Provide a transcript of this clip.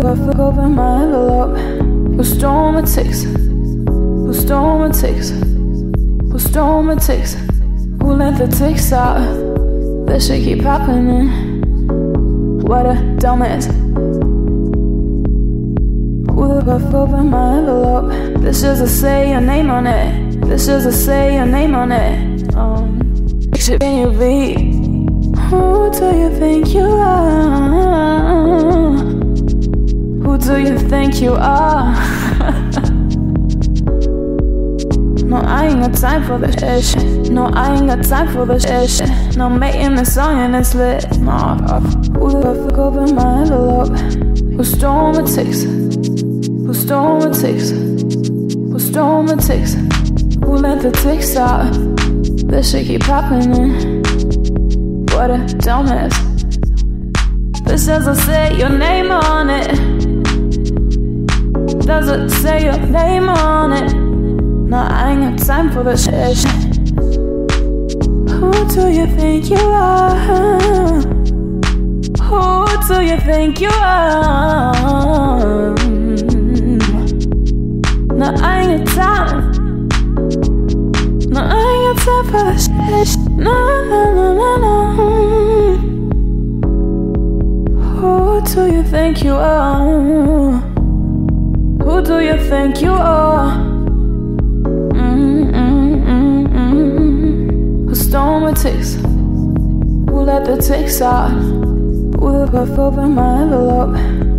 Fuck open my envelope? Who stole my text? Who stole my text? Who stole my text? Who let the text out? This shit keep happening. What a dumbass. Who the fuck open my envelope? This is a say your name on it. This is a say your name on it. Um, shit in your beat. Who do you think you are? Think you are? no, I ain't got time for this shit. No, I ain't got time for this shit. No, making a song and it's lit. No, who the fuck opened my envelope? Who stole my text? Who stole my text? Who stole my text? Who let the text out? This shit keep happening what a dumbass. This doesn't say your name on it. Doesn't say your name on it. No, I ain't got time for this shit. Who do you think you are? Who do you think you are? No, I ain't got time. No, I ain't got time for this shit. No, no, no, no, no. Who do you think you are? Who do you think you are? Who stole my ticks? Who let the ticks out? Who the open my envelope?